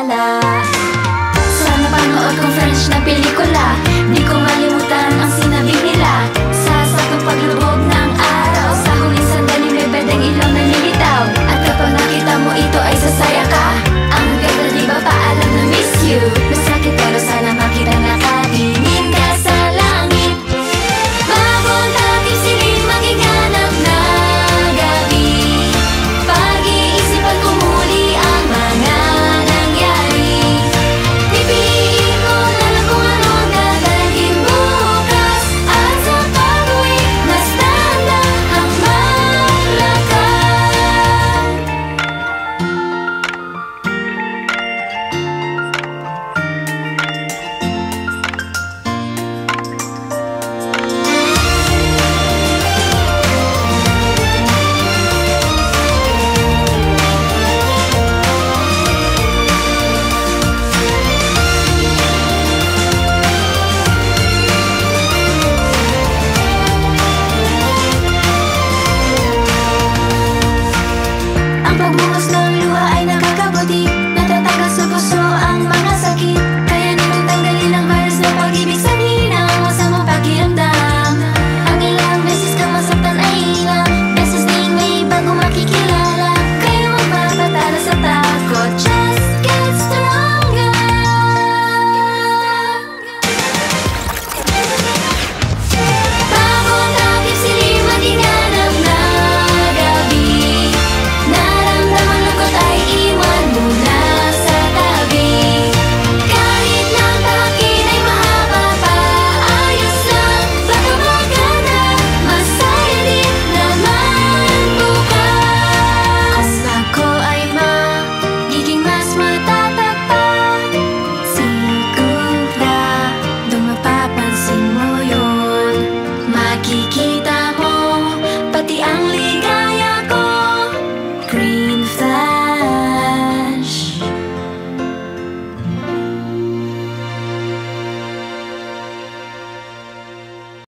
alala Sa napanood kong French na pelikula Di ko